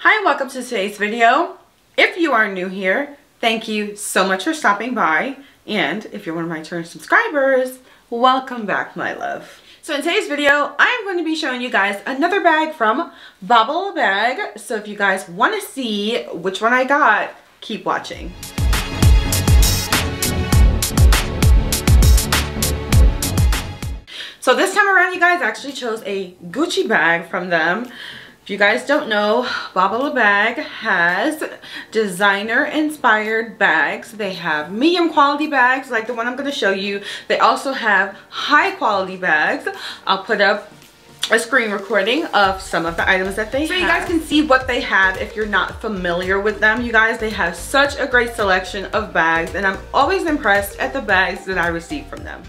Hi, and welcome to today's video. If you are new here, thank you so much for stopping by. And if you're one of my return subscribers, welcome back, my love. So in today's video, I'm going to be showing you guys another bag from Babalabag. So if you guys want to see which one I got, keep watching. So this time around, you guys actually chose a Gucci bag from them. If you guys don't know, Babalabag has designer inspired bags. They have medium quality bags like the one I'm going to show you. They also have high quality bags. I'll put up a screen recording of some of the items that they so have. So you guys can see what they have if you're not familiar with them. You guys, they have such a great selection of bags and I'm always impressed at the bags that I receive from them.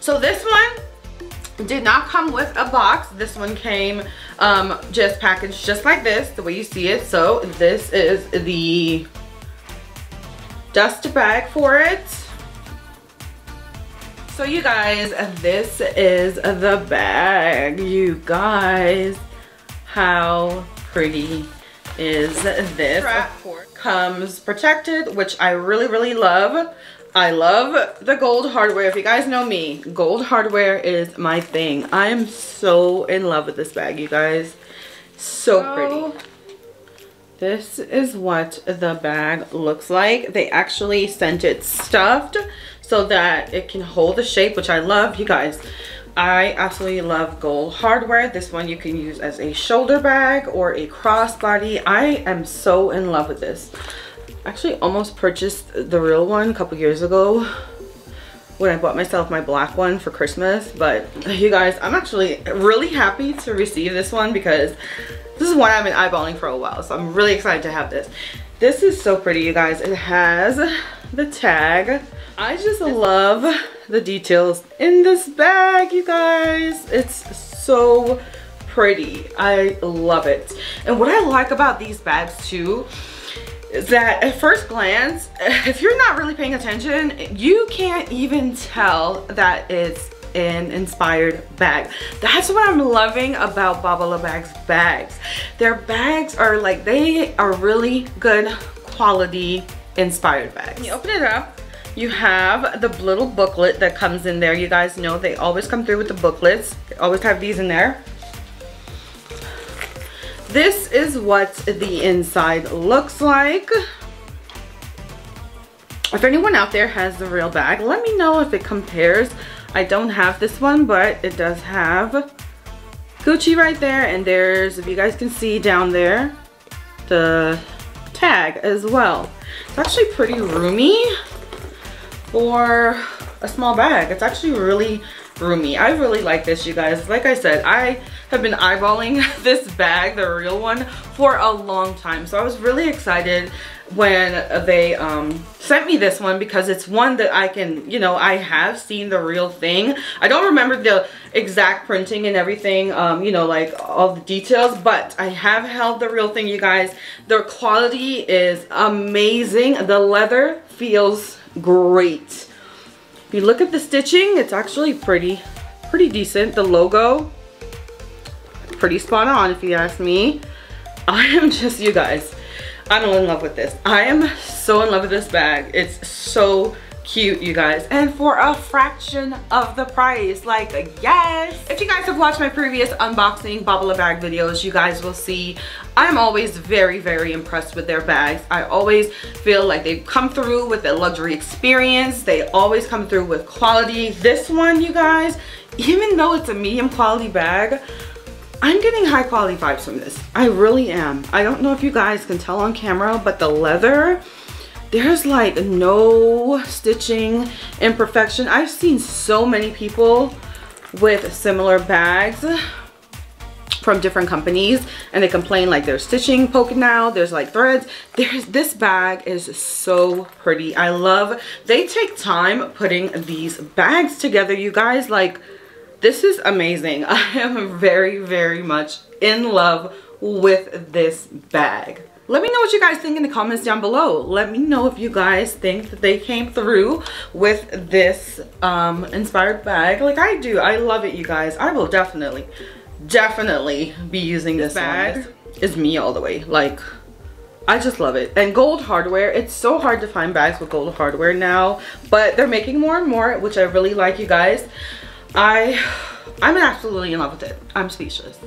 So this one did not come with a box. This one came um, just packaged just like this, the way you see it. So this is the dust bag for it. So you guys, this is the bag. You guys, how pretty is this? Comes protected, which I really, really love. I love the gold hardware. If you guys know me, gold hardware is my thing. I am so in love with this bag, you guys. So, so pretty. This is what the bag looks like. They actually sent it stuffed so that it can hold the shape, which I love. You guys, I absolutely love gold hardware. This one you can use as a shoulder bag or a crossbody. I am so in love with this actually almost purchased the real one a couple years ago when I bought myself my black one for Christmas. But you guys, I'm actually really happy to receive this one because this is one I've been eyeballing for a while. So I'm really excited to have this. This is so pretty, you guys. It has the tag. I just love the details in this bag, you guys. It's so pretty. I love it. And what I like about these bags too that at first glance, if you're not really paying attention, you can't even tell that it's an inspired bag. That's what I'm loving about Babalabag's bags. Their bags are like, they are really good quality inspired bags. You open it up, you have the little booklet that comes in there. You guys know they always come through with the booklets. They always have these in there. This is what the inside looks like. If anyone out there has the real bag, let me know if it compares. I don't have this one, but it does have Gucci right there. And there's, if you guys can see down there, the tag as well. It's actually pretty roomy for a small bag. It's actually really roomy. I really like this, you guys. Like I said, I have been eyeballing this bag, the real one, for a long time. So I was really excited when they um, sent me this one because it's one that I can, you know, I have seen the real thing. I don't remember the exact printing and everything, um, you know, like all the details, but I have held the real thing, you guys. The quality is amazing. The leather feels great. If you look at the stitching, it's actually pretty, pretty decent. The logo, pretty spot on if you ask me. I am just, you guys, I'm in love with this. I am so in love with this bag. It's so cute you guys. And for a fraction of the price like yes. If you guys have watched my previous unboxing Babalabag videos you guys will see i'm always very very impressed with their bags. I always feel like they come through with a luxury experience. They always come through with quality. This one you guys even though it's a medium quality bag I'm getting high quality vibes from this. I really am. I don't know if you guys can tell on camera, but the leather there's like no stitching imperfection. I've seen so many people with similar bags from different companies and they complain like there's stitching poking out there's like threads there's this bag is so pretty i love they take time putting these bags together you guys like this is amazing. I am very, very much in love with this bag. Let me know what you guys think in the comments down below. Let me know if you guys think that they came through with this um, inspired bag like I do. I love it, you guys. I will definitely, definitely be using this, this bag. Is me all the way. Like, I just love it. And gold hardware, it's so hard to find bags with gold hardware now, but they're making more and more, which I really like, you guys. I, I'm absolutely in love with it. I'm speechless.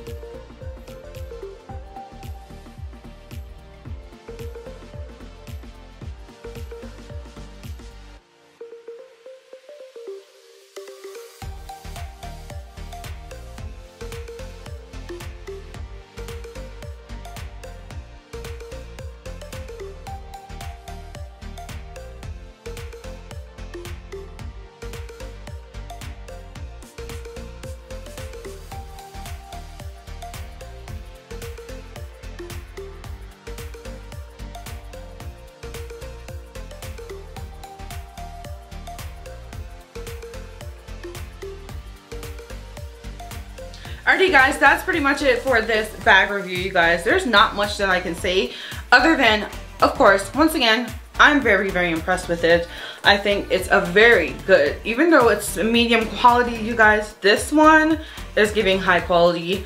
Alrighty guys, that's pretty much it for this bag review, you guys. There's not much that I can say other than, of course, once again, I'm very, very impressed with it. I think it's a very good, even though it's medium quality, you guys, this one is giving high quality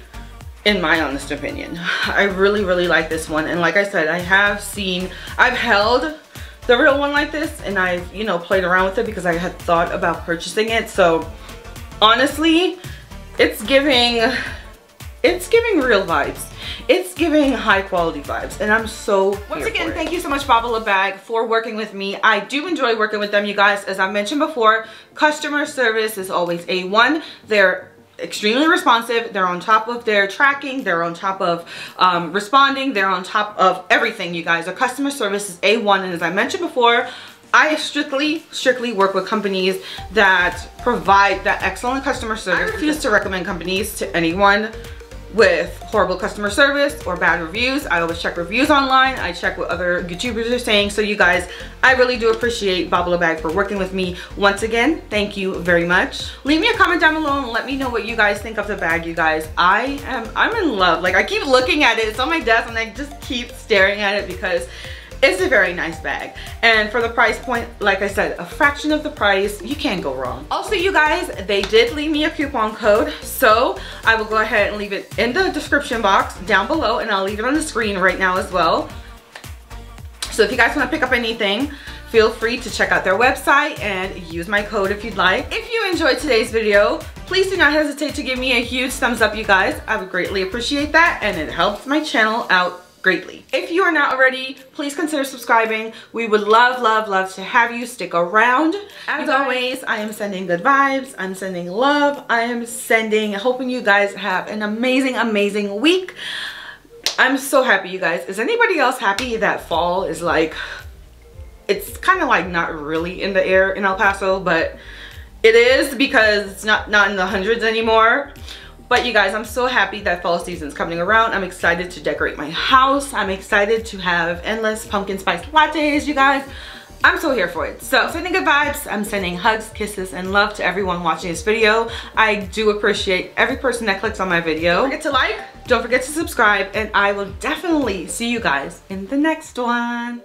in my honest opinion. I really, really like this one. And like I said, I have seen, I've held the real one like this and I've, you know, played around with it because I had thought about purchasing it. So honestly, it's giving, it's giving real vibes. It's giving high quality vibes and I'm so Once again, thank you so much Babalabag for working with me. I do enjoy working with them, you guys. As I mentioned before, customer service is always A1. They're extremely responsive. They're on top of their tracking. They're on top of um, responding. They're on top of everything, you guys. Their customer service is A1. And as I mentioned before, I strictly, strictly work with companies that provide that excellent customer service. I refuse to recommend companies to anyone with horrible customer service or bad reviews. I always check reviews online. I check what other YouTubers are saying. So you guys, I really do appreciate Babalabag for working with me. Once again, thank you very much. Leave me a comment down below and let me know what you guys think of the bag, you guys. I am, I'm in love. Like I keep looking at it. It's on my desk and I just keep staring at it because it's a very nice bag. And for the price point, like I said, a fraction of the price, you can't go wrong. Also, you guys, they did leave me a coupon code. So I will go ahead and leave it in the description box down below and I'll leave it on the screen right now as well. So if you guys wanna pick up anything, feel free to check out their website and use my code if you'd like. If you enjoyed today's video, please do not hesitate to give me a huge thumbs up, you guys. I would greatly appreciate that and it helps my channel out greatly. If you are not already, please consider subscribing. We would love, love, love to have you stick around. As always, I am sending good vibes. I'm sending love. I am sending, hoping you guys have an amazing, amazing week. I'm so happy, you guys. Is anybody else happy that fall is like, it's kind of like not really in the air in El Paso, but it is because it's not, not in the hundreds anymore. But you guys, I'm so happy that fall season is coming around. I'm excited to decorate my house. I'm excited to have endless pumpkin spice lattes, you guys. I'm so here for it. So sending good vibes. I'm sending hugs, kisses, and love to everyone watching this video. I do appreciate every person that clicks on my video. Don't forget to like, don't forget to subscribe, and I will definitely see you guys in the next one.